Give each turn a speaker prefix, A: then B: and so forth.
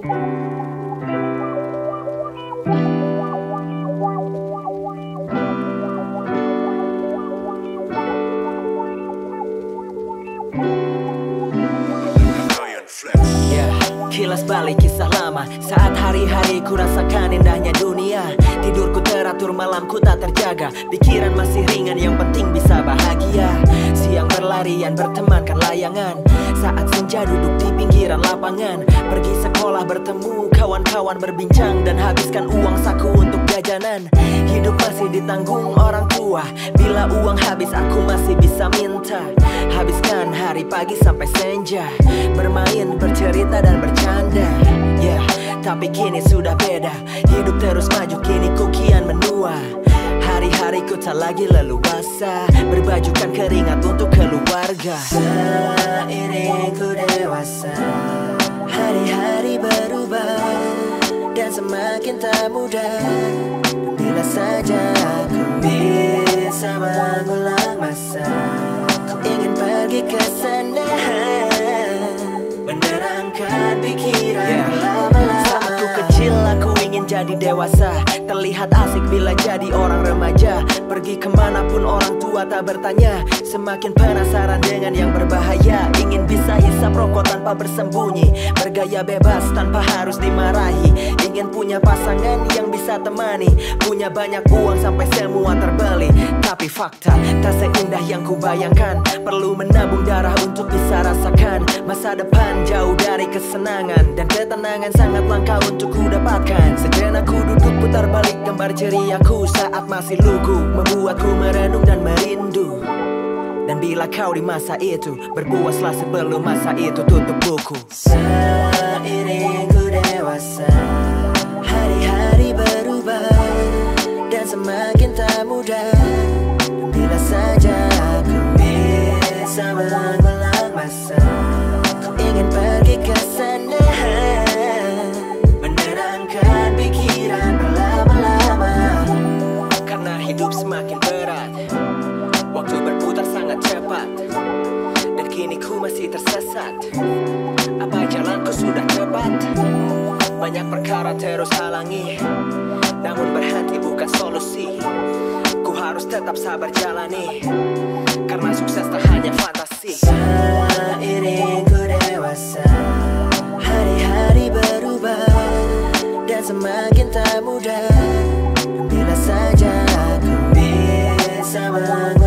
A: Ya, kilas balik kisah lama. Saat hari-hari ku rasakan indahnya dunia. Tidurku teratur malamku tak terjaga. Pikiran masih ringan yang penting bisa bahagia. Siang berlarian bertemankan layangan. Saat senja duduk di pinggiran lapangan Pergi sekolah bertemu kawan-kawan berbincang Dan habiskan uang saku untuk jajanan. Hidup masih ditanggung orang tua Bila uang habis aku masih bisa minta. Habiskan hari pagi sampai senja Bermain, bercerita dan bercanda. Yeah, tapi kini sudah beda Hidup terus maju kini ku kian menua Tak lagi leluasa. Berbajukan keringat untuk keluarga. Seiring ku dewasa Hari-hari berubah Dan semakin tak mudah. Bila saja aku bisa mengulang masa Ku ingin pergi ke sana aku ingin jadi dewasa. Terlihat asik bila jadi orang remaja. Pergi ke mana pun orang tua tak bertanya. Semakin penasaran dengan yang berbahaya. Ingin bisa hisap rokok tanpa bersembunyi. Bergaya bebas tanpa harus dimarahi. Ingin punya pasangan yang bisa temani. Punya banyak uang sampai semua terbeli. Tapi fakta tak seindah yang ku bayangkan. Perlu menabung darah Masa depan jauh dari kesenangan. Dan ketenangan sangat langka untuk ku dapatkan. Sejenak ku duduk putar balik gambar ceriaku Saat masih lugu. Membuatku merenung dan merindu. Dan bila kau di masa itu Berpuaslah sebelum masa itu tutup buku. Seiring ku dewasa masih tersesat. Apa jalanku sudah cepat, Banyak perkara terus halangi Namun berhenti bukan solusi. Ku harus tetap sabar jalani Karena sukses tak hanya fantasi. Seiring ku dewasa Hari-hari berubah Dan semakin tak mudah. Bila saja aku bisa melangkah